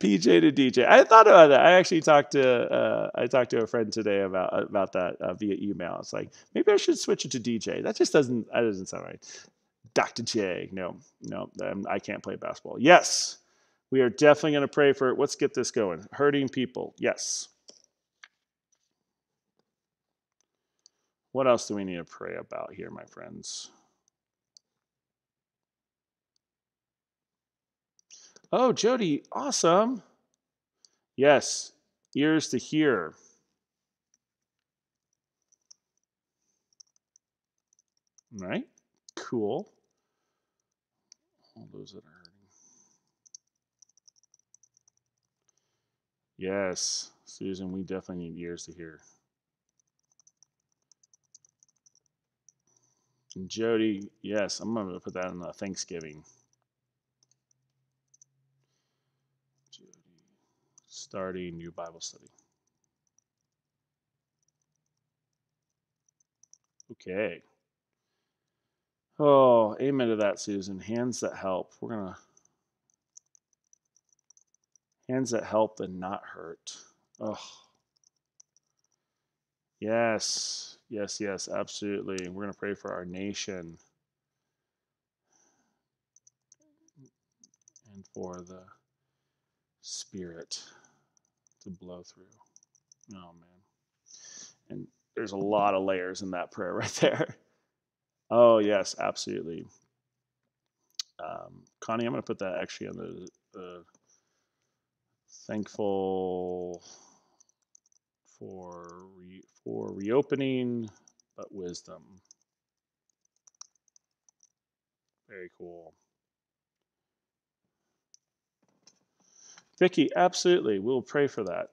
PJ to DJ. I thought about that. I actually talked to uh, I talked to a friend today about about that uh, via email. It's like maybe I should switch it to DJ. That just doesn't that doesn't sound right. Dr. J. No, no, um, I can't play basketball. Yes, we are definitely going to pray for. It. Let's get this going. Hurting people. Yes. What else do we need to pray about here, my friends? Oh, Jody, awesome. Yes, ears to hear. Right? Cool. All those that are hurting. Yes, Susan, we definitely need ears to hear. And Jody, yes, I'm going to put that in the Thanksgiving. starting new Bible study. Okay. Oh, amen to that, Susan. Hands that help. We're going to. Hands that help and not hurt. Oh. Yes. Yes, yes, absolutely. We're going to pray for our nation and for the Spirit to blow through. Oh, man. And there's a lot of layers in that prayer right there. Oh, yes, absolutely. Um, Connie, I'm going to put that actually on the, the thankful for re, for reopening, but wisdom. Very cool. Vicky, absolutely. We'll pray for that.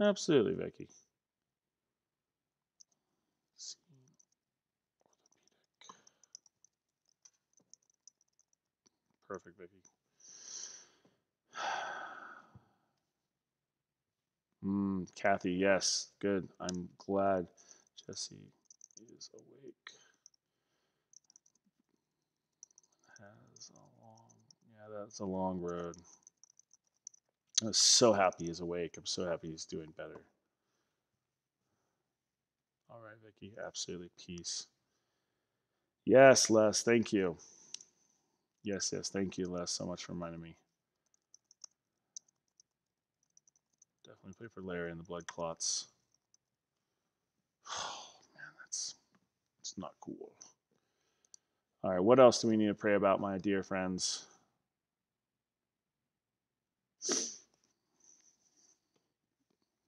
Absolutely, Vicky. Perfect, Vicky. Mm, Kathy, yes, good. I'm glad Jesse is awake. Has a long, yeah, that's a long road. I'm so happy he's awake. I'm so happy he's doing better. All right, Vicky, absolutely peace. Yes, Les, thank you. Yes, yes, thank you, Les, so much for reminding me. Definitely pray for Larry and the blood clots. Oh man, that's it's not cool. All right, what else do we need to pray about, my dear friends?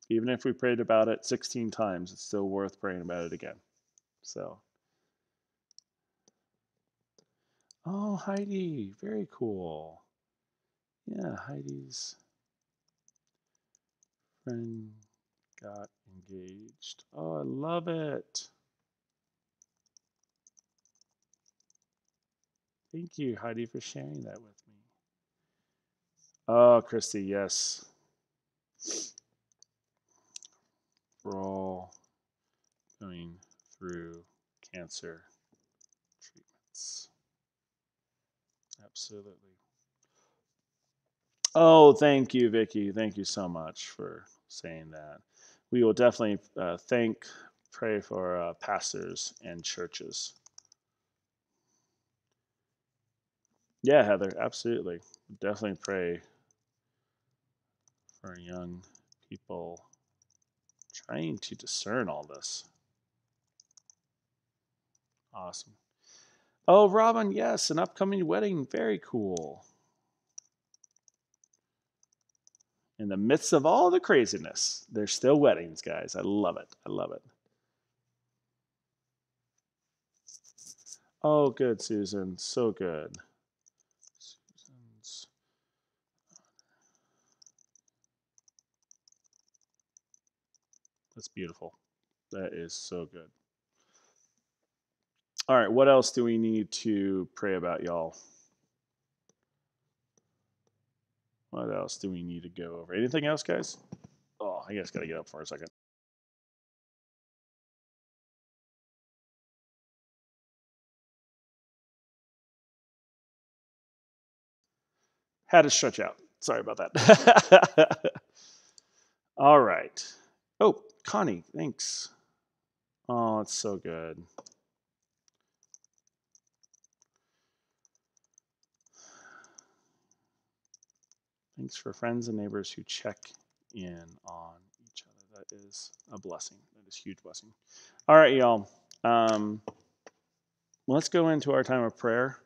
Even if we prayed about it 16 times, it's still worth praying about it again. So, oh, Heidi, very cool. Yeah, Heidi's friend got engaged. Oh, I love it. Thank you, Heidi, for sharing that with me. Oh, Christy, yes. We're all going through cancer treatments. Absolutely. Oh, thank you, Vicky. Thank you so much for saying that. We will definitely uh, thank, pray for uh, pastors and churches. Yeah, Heather, absolutely. Definitely pray for young people trying to discern all this. Awesome. Oh, Robin, yes, an upcoming wedding. Very cool. In the midst of all the craziness, there's still weddings, guys. I love it. I love it. Oh, good, Susan. So good. That's beautiful. That is so good. All right, what else do we need to pray about, y'all? What else do we need to go over? Anything else, guys? Oh, I guess gotta get up for a second. Had to stretch out. Sorry about that. All right. Oh, Connie, thanks. Oh, it's so good. Thanks for friends and neighbors who check in on each other. That is a blessing. That is a huge blessing. All right, y'all. Um, let's go into our time of prayer.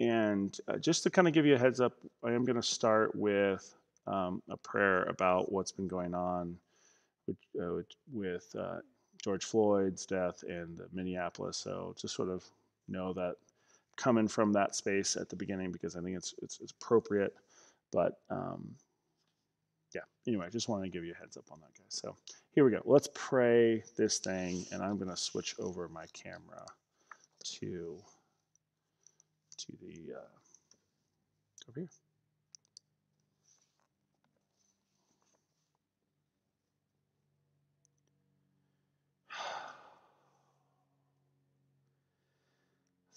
And uh, just to kind of give you a heads up, I am going to start with um, a prayer about what's been going on with, uh, with uh, George Floyd's death and Minneapolis. So just sort of know that coming from that space at the beginning because I think it's it's, it's appropriate. But um, yeah, anyway, I just wanted to give you a heads up on that, guys. So here we go. Let's pray this thing, and I'm going to switch over my camera to to the uh, over here.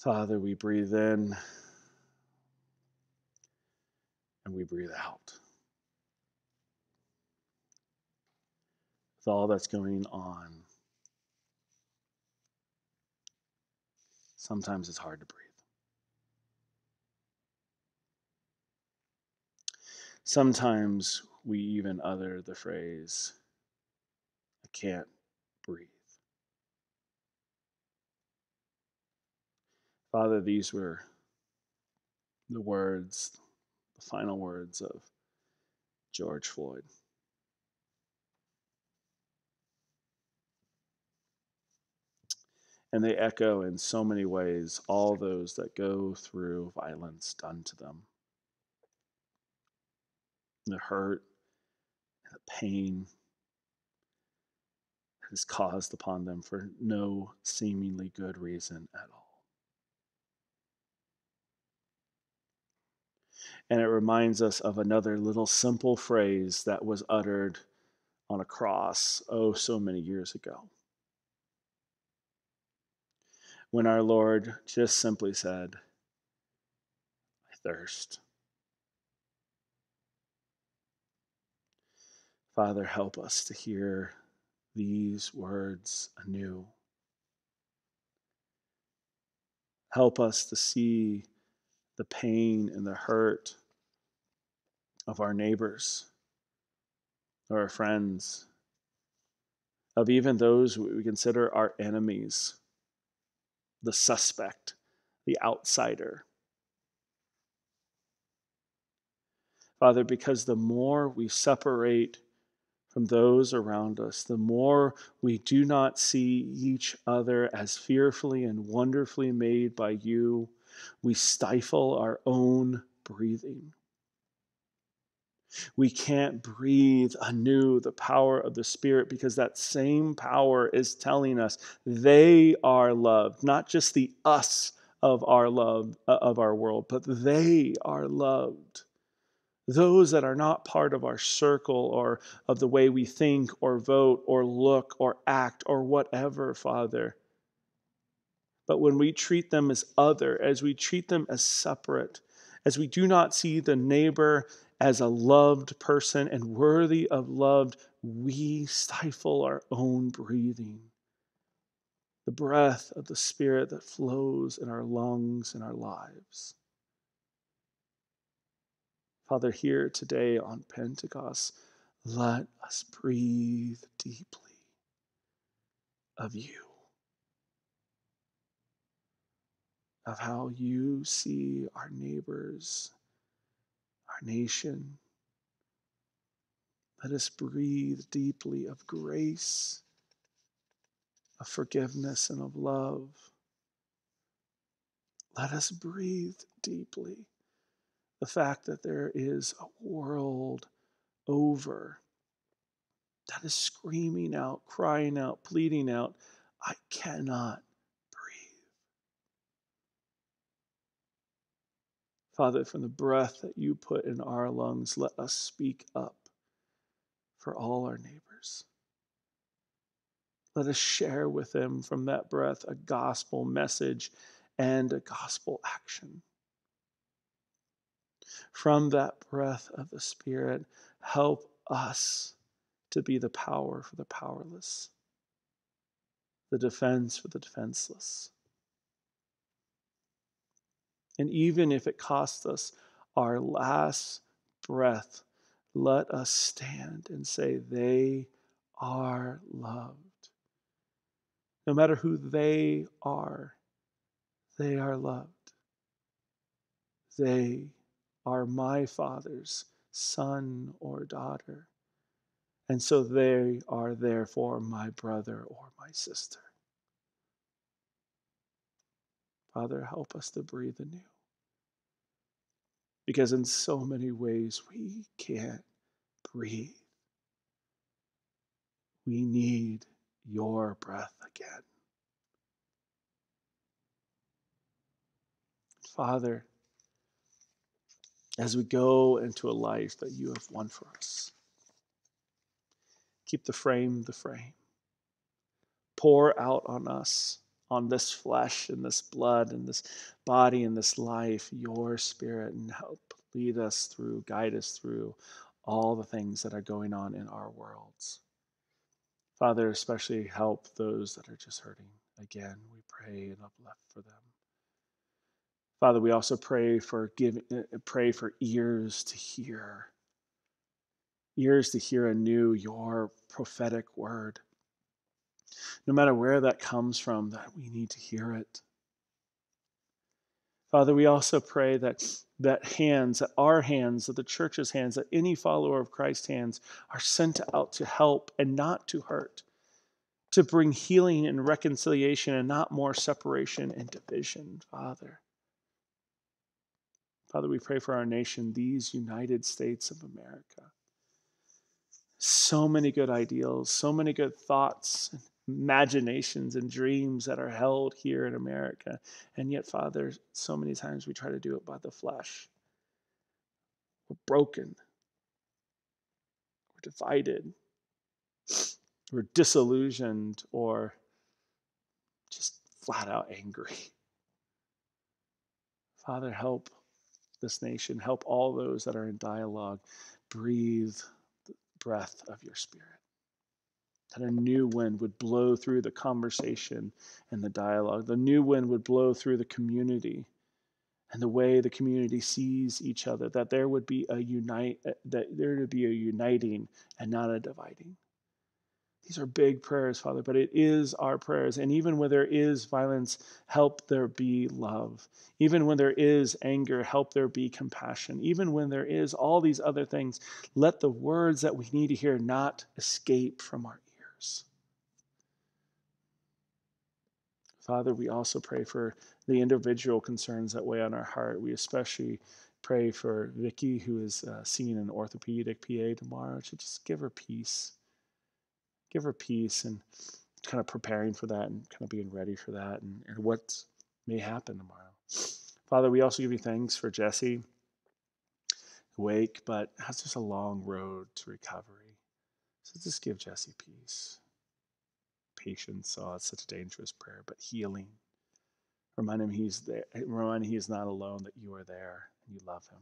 Father, we breathe in and we breathe out. With all that's going on, sometimes it's hard to breathe. Sometimes we even utter the phrase, I can't breathe. Father, these were the words, the final words of George Floyd. And they echo in so many ways all those that go through violence done to them the hurt, the pain that is caused upon them for no seemingly good reason at all. And it reminds us of another little simple phrase that was uttered on a cross, oh, so many years ago. When our Lord just simply said, I thirst. Father, help us to hear these words anew. Help us to see the pain and the hurt of our neighbors, or our friends, of even those we consider our enemies, the suspect, the outsider. Father, because the more we separate from those around us, the more we do not see each other as fearfully and wonderfully made by you, we stifle our own breathing. We can't breathe anew the power of the Spirit because that same power is telling us they are loved, not just the us of our love uh, of our world, but they are loved those that are not part of our circle or of the way we think or vote or look or act or whatever, Father. But when we treat them as other, as we treat them as separate, as we do not see the neighbor as a loved person and worthy of love, we stifle our own breathing. The breath of the Spirit that flows in our lungs and our lives. Father, here today on Pentecost, let us breathe deeply of you, of how you see our neighbors, our nation. Let us breathe deeply of grace, of forgiveness, and of love. Let us breathe deeply the fact that there is a world over that is screaming out, crying out, pleading out, I cannot Father, from the breath that you put in our lungs, let us speak up for all our neighbors. Let us share with them from that breath a gospel message and a gospel action from that breath of the Spirit, help us to be the power for the powerless, the defense for the defenseless. And even if it costs us our last breath, let us stand and say, They are loved. No matter who they are, they are loved. They are my father's son or daughter. And so they are therefore my brother or my sister. Father, help us to breathe anew. Because in so many ways we can't breathe. We need your breath again. Father, as we go into a life that you have won for us. Keep the frame the frame. Pour out on us, on this flesh and this blood and this body and this life, your spirit and help lead us through, guide us through all the things that are going on in our worlds. Father, especially help those that are just hurting. Again, we pray and uplift for them. Father, we also pray for giving, uh, pray for ears to hear, ears to hear anew your prophetic word. No matter where that comes from, that we need to hear it. Father, we also pray that that hands, that our hands, that the church's hands, that any follower of Christ's hands are sent out to help and not to hurt, to bring healing and reconciliation and not more separation and division, Father. Father, we pray for our nation, these United States of America. So many good ideals, so many good thoughts, imaginations, and dreams that are held here in America. And yet, Father, so many times we try to do it by the flesh. We're broken, we're divided, we're disillusioned, or just flat out angry. Father, help this nation. Help all those that are in dialogue breathe, the breath of your spirit. That a new wind would blow through the conversation and the dialogue. The new wind would blow through the community and the way the community sees each other. That there would be a unite uh, that there would be a uniting and not a dividing. These are big prayers, Father, but it is our prayers. And even when there is violence, help there be love. Even when there is anger, help there be compassion. Even when there is all these other things, let the words that we need to hear not escape from our Father, we also pray for the individual concerns that weigh on our heart. We especially pray for Vicky, who is uh, seeing an orthopedic PA tomorrow, to just give her peace give her peace and kind of preparing for that and kind of being ready for that and, and what may happen tomorrow. Father, we also give you thanks for Jesse, awake, but has just a long road to recovery. So just give Jesse peace, patience. Oh, it's such a dangerous prayer, but healing. Remind him he's there. Remind him he is not alone, that you are there and you love him.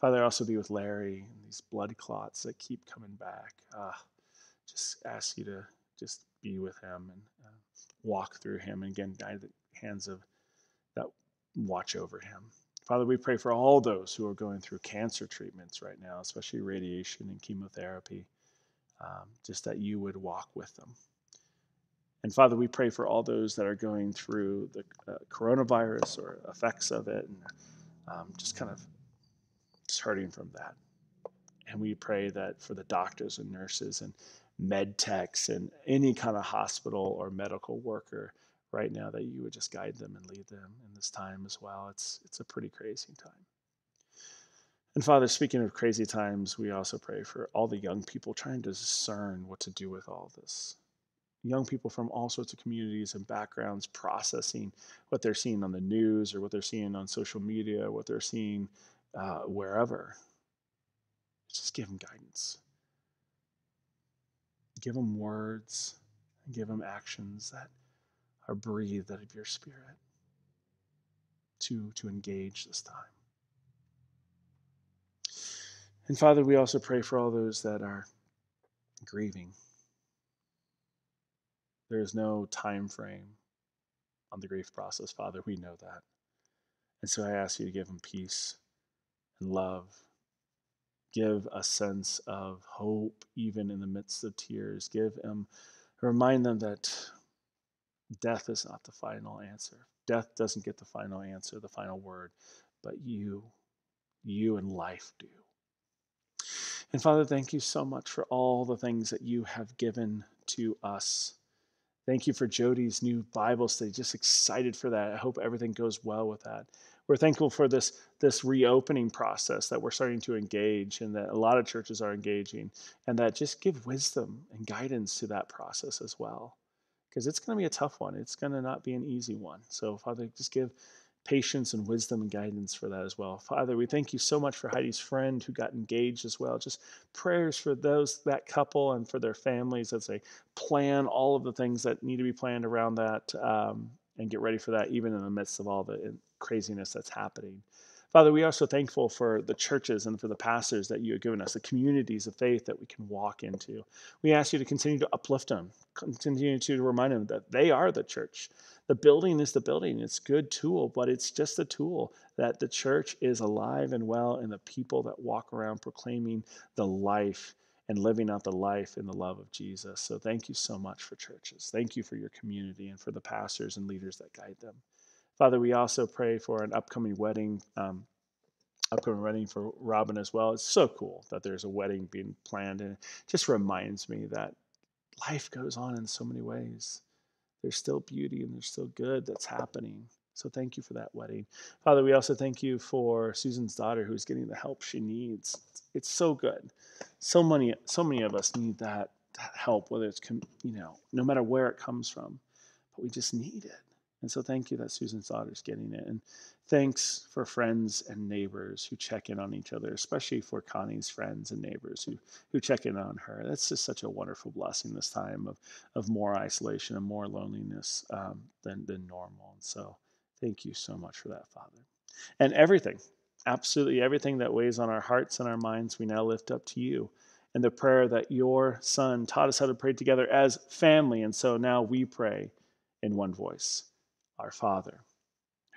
Father, also be with Larry and these blood clots that keep coming back. Ah, just ask you to just be with him and uh, walk through him and again guide the hands of that watch over him father we pray for all those who are going through cancer treatments right now especially radiation and chemotherapy um, just that you would walk with them and father we pray for all those that are going through the uh, coronavirus or effects of it and um, just kind of just hurting from that and we pray that for the doctors and nurses and med techs and any kind of hospital or medical worker right now that you would just guide them and lead them in this time as well. It's it's a pretty crazy time. And Father, speaking of crazy times, we also pray for all the young people trying to discern what to do with all this. Young people from all sorts of communities and backgrounds processing what they're seeing on the news or what they're seeing on social media, what they're seeing uh, wherever. Just give them guidance give them words and give them actions that are breathed out of your spirit to, to engage this time. And Father, we also pray for all those that are grieving. There is no time frame on the grief process, Father. We know that. And so I ask you to give them peace and love give a sense of hope even in the midst of tears. Give them, remind them that death is not the final answer. Death doesn't get the final answer, the final word, but you, you and life do. And Father, thank you so much for all the things that you have given to us. Thank you for Jody's new Bible study. Just excited for that. I hope everything goes well with that we're thankful for this this reopening process that we're starting to engage and that a lot of churches are engaging and that just give wisdom and guidance to that process as well because it's going to be a tough one it's going to not be an easy one so father just give patience and wisdom and guidance for that as well father we thank you so much for heidi's friend who got engaged as well just prayers for those that couple and for their families as they plan all of the things that need to be planned around that um, and get ready for that even in the midst of all the craziness that's happening. Father, we are so thankful for the churches and for the pastors that you have given us, the communities of faith that we can walk into. We ask you to continue to uplift them, continue to remind them that they are the church. The building is the building. It's a good tool, but it's just a tool that the church is alive and well, and the people that walk around proclaiming the life and living out the life in the love of Jesus. So thank you so much for churches. Thank you for your community and for the pastors and leaders that guide them. Father, we also pray for an upcoming wedding, um, upcoming wedding for Robin as well. It's so cool that there's a wedding being planned, and it just reminds me that life goes on in so many ways. There's still beauty and there's still good that's happening. So thank you for that wedding. Father, we also thank you for Susan's daughter who's getting the help she needs. It's so good. So many so many of us need that, help whether it's you know, no matter where it comes from. But we just need it. And so thank you that Susan's daughter's getting it. And thanks for friends and neighbors who check in on each other, especially for Connie's friends and neighbors who, who check in on her. That's just such a wonderful blessing this time of, of more isolation and more loneliness um, than, than normal. And so thank you so much for that, Father. And everything, absolutely everything that weighs on our hearts and our minds, we now lift up to you. and the prayer that your Son taught us how to pray together as family. And so now we pray in one voice Our Father,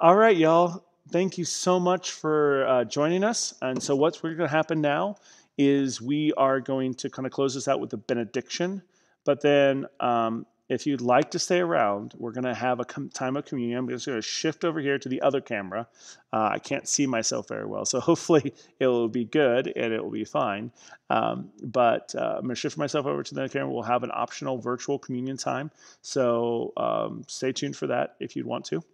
All right, y'all. Thank you so much for uh, joining us. And so, what's going to happen now is we are going to kind of close this out with a benediction. But then, um, if you'd like to stay around, we're going to have a com- time of communion. I'm just going to shift over here to the other camera. Uh, I can't see myself very well, so hopefully it will be good and it will be fine. Um, but uh, I'm going to shift myself over to the other camera. We'll have an optional virtual communion time, so um, stay tuned for that if you'd want to.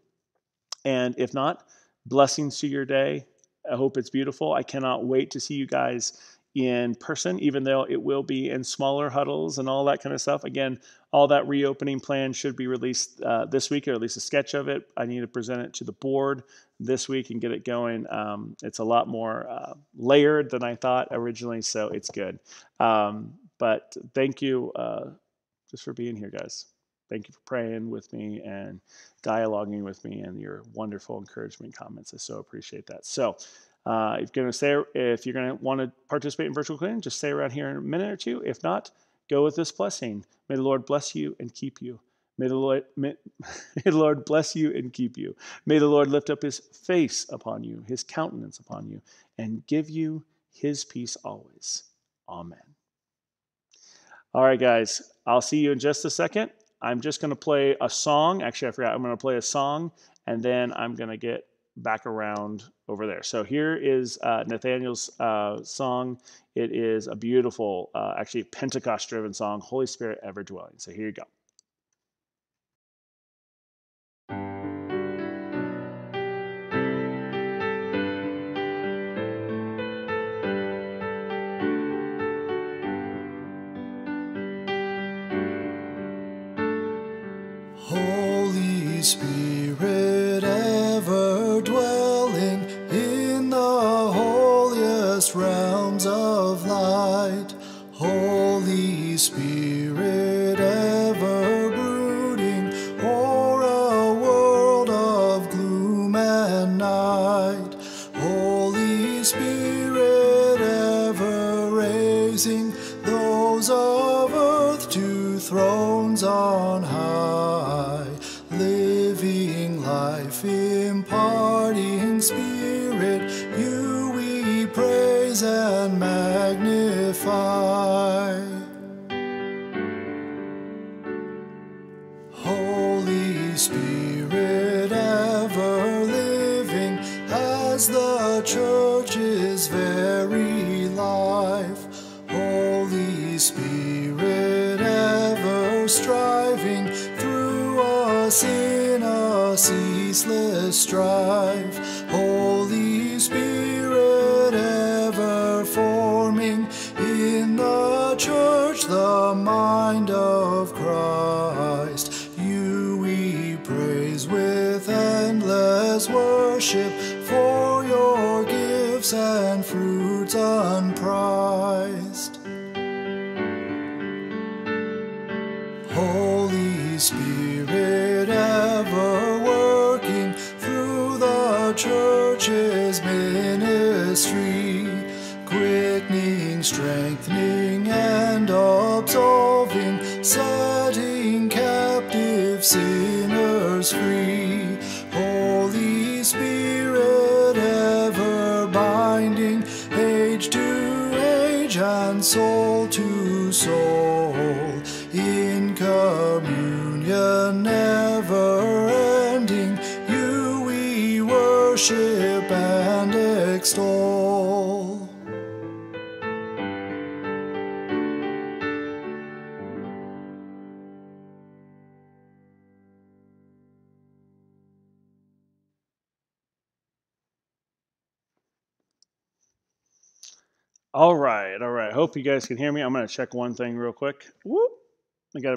And if not, blessings to your day. I hope it's beautiful. I cannot wait to see you guys in person, even though it will be in smaller huddles and all that kind of stuff. Again, all that reopening plan should be released uh, this week, or at least a sketch of it. I need to present it to the board this week and get it going. Um, it's a lot more uh, layered than I thought originally, so it's good. Um, but thank you uh, just for being here, guys. Thank you for praying with me and dialoguing with me and your wonderful encouragement comments. I so appreciate that. So, uh, if you're going to stay, if you're going to want to participate in virtual communion, just stay around here in a minute or two. If not, go with this blessing. May the Lord bless you and keep you. May the Lord, may, may the Lord bless you and keep you. May the Lord lift up his face upon you, his countenance upon you, and give you his peace always. Amen. All right, guys, I'll see you in just a second. I'm just going to play a song. Actually, I forgot. I'm going to play a song, and then I'm going to get back around over there. So here is uh, Nathaniel's uh, song. It is a beautiful, uh, actually Pentecost driven song, Holy Spirit Ever Dwelling. So here you go. Holy Spirit ever raising those of earth to thrones on high, living life, imparting spirit, you we praise and magnify. Gifts All right, all right. Hope you guys can hear me. I'm going to check one thing real quick. Whoop. I got